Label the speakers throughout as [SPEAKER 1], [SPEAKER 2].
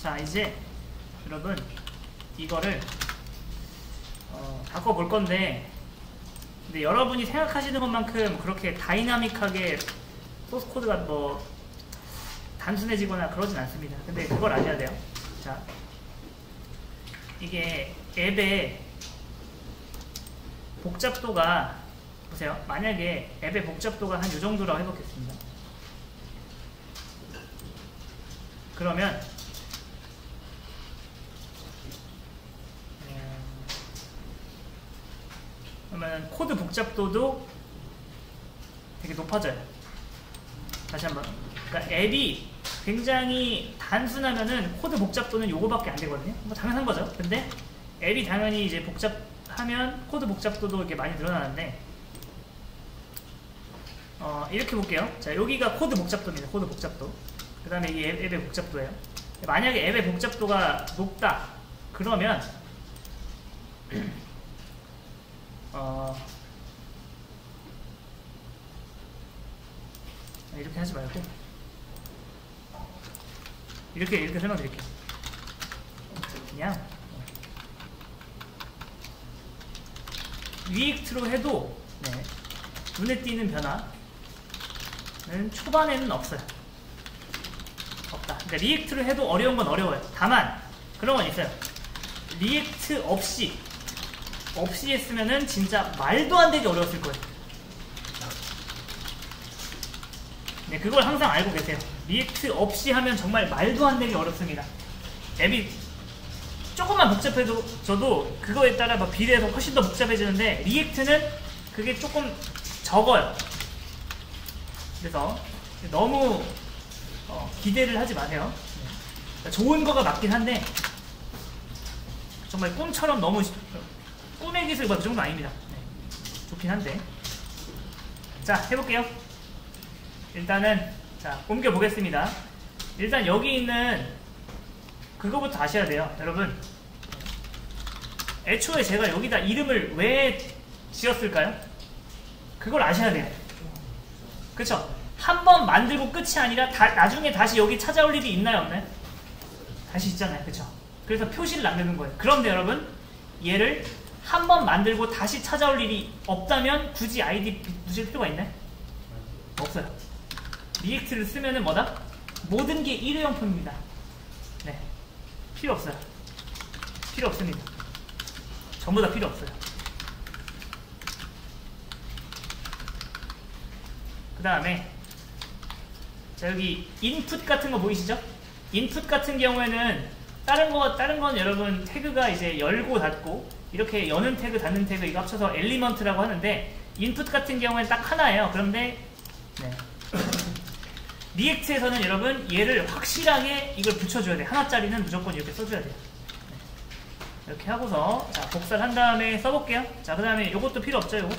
[SPEAKER 1] 자 이제 여러분 이거를 어, 바꿔볼 건데 근데 여러분이 생각하시는 것만큼 그렇게 다이나믹하게 소스 코드가 뭐 단순해지거나 그러진 않습니다. 근데 그걸 아셔야 돼요. 자 이게 앱의 복잡도가 보세요. 만약에 앱의 복잡도가 한 이 정도라고 해보겠습니다. 그러면 음, 그러면 코드 복잡도도 되게 높아져요. 다시 한번. 그러니까 앱이 굉장히 단순하면은 코드 복잡도는 요거밖에 안 되거든요. 뭐 당연한 거죠. 근데 앱이 당연히 이제 복잡하면 코드 복잡도도 이렇게 많이 늘어나는데 어, 이렇게 볼게요. 자, 여기가 코드 복잡도입니다. 코드 복잡도. 그 다음에 이 앱, 의 복잡도예요. 만약에 앱의 복잡도가 높다. 그러면 어, 이렇게 하지 말고 이렇게 이렇게 설명드릴게요. 그냥 React로 해도 네, 눈에 띄는 변화는 초반에는 없어요. 없다. 그러니까 React를 해도 어려운 건 어려워요. 다만 그런 건 있어요. React 없이 없이 했으면은 진짜 말도 안 되게 어려웠을 거예요. 네, 그걸 항상 알고 계세요. React 없이 하면 정말 말도 안 되게 어렵습니다. 앱이 조금만 복잡해도 저도 그거에 따라 막 비례해서 훨씬 더 복잡해지는데 React는 그게 조금 적어요. 그래서 너무 어, 기대를 하지 마세요. 네. 좋은 거가 맞긴 한데 정말 꿈처럼 너무 꿈의 기술 뭐그 정도 아닙니다. 네. 좋긴 한데 자 해볼게요. 일단은 자 옮겨 보겠습니다. 일단 여기 있는 그거부터 아셔야 돼요, 여러분. 애초에 제가 여기다 이름을 왜 지었을까요? 그걸 아셔야 돼요. 그쵸? 한 번 만들고 끝이 아니라 다, 나중에 다시 여기 찾아올 일이 있나요, 없나요? 다시 있잖아요, 그쵸? 그래서 표시를 남겨놓은 거예요. 그런데 여러분, 얘를 한 번 만들고 다시 찾아올 일이 없다면 굳이 아이디 붙일 필요가 있나요? 없어요. React를 쓰면은 뭐다? 모든 게 일회용품입니다. 네. 필요 없어요. 필요 없습니다. 전부 다 필요 없어요. 그 다음에 자 여기 input 같은 거 보이시죠? input 같은 경우에는 다른 거 다른 건 여러분 태그가 이제 열고 닫고 이렇게 여는 태그 닫는 태그 이거 합쳐서 element라고 하는데 input 같은 경우에는 딱 하나예요. 그런데 네. React에서는 여러분 얘를 확실하게 이걸 붙여줘야 돼요. 하나짜리는 무조건 이렇게 써줘야 돼요. 네. 이렇게 하고서 자 복사를 한 다음에 써볼게요. 자 그 다음에 이것도 필요 없죠. 요거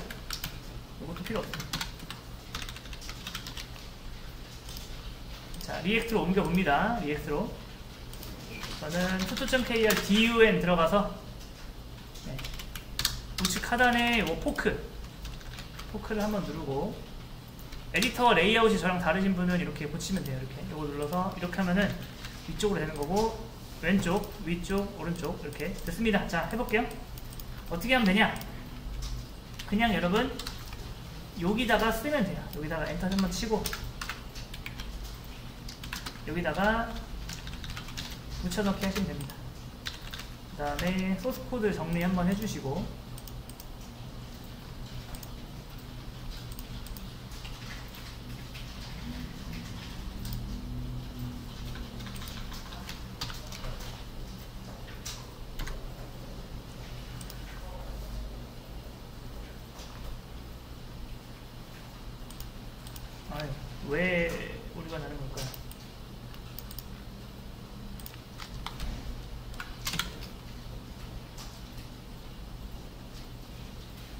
[SPEAKER 1] 요것도 필요 없어요. 자 React로 옮겨봅니다. React로 저는 투투.kr dun 들어가서 네. 우측 하단에 요 fork fork를 한번 누르고 에디터 레이아웃이 저랑 다르신 분은 이렇게 붙이면 돼요. 이렇게 이거 눌러서 이렇게 하면은 위쪽으로 되는 거고 왼쪽, 위쪽, 오른쪽 이렇게 됐습니다. 자 해볼게요. 어떻게 하면 되냐? 그냥 여러분 여기다가 쓰면 돼요. 여기다가 엔터 한번 치고 여기다가 붙여넣기 하시면 됩니다. 그 다음에 소스 코드 정리 한번 해주시고 아유, 왜 우리가 나는 걸까요?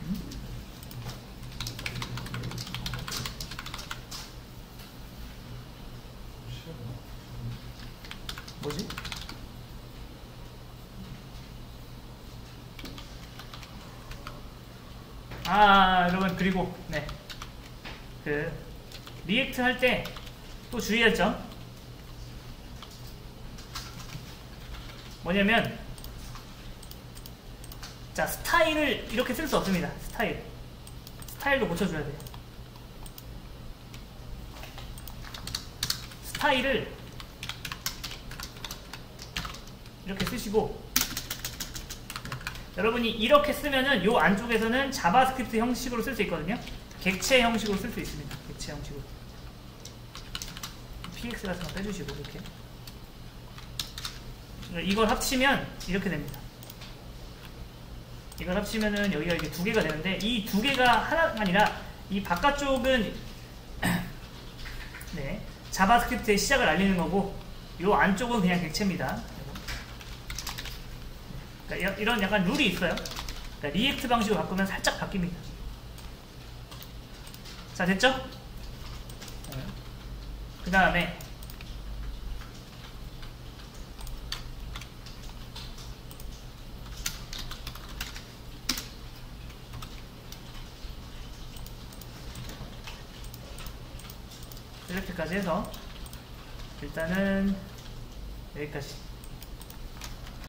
[SPEAKER 1] 음? 아, 여러분 그리고 네. 그 React 할 때 또 주의할 점 뭐냐면 자 스타일을 이렇게 쓸 수 없습니다. 스타일 스타일도 고쳐줘야 돼요. 스타일을 이렇게 쓰시고 여러분이 이렇게 쓰면은 요 안쪽에서는 JavaScript 형식으로 쓸 수 있거든요. 객체 형식으로 쓸 수 있습니다. 객체 형식으로. px 같은 거 빼주시고 이렇게. 이걸 합치면 이렇게 됩니다. 이걸 합치면은 여기가 이게 두 개가 되는데 이 두 개가 하나가 아니라 이 바깥쪽은 네 JavaScript의 시작을 알리는 거고 요 안쪽은 그냥 객체입니다. 그러니까 이- 이런 약간 룰이 있어요. 그러니까 React 방식으로 바꾸면 살짝 바뀝니다. 자 됐죠? 그 다음에 이렇게까지 해서 일단은 여기까지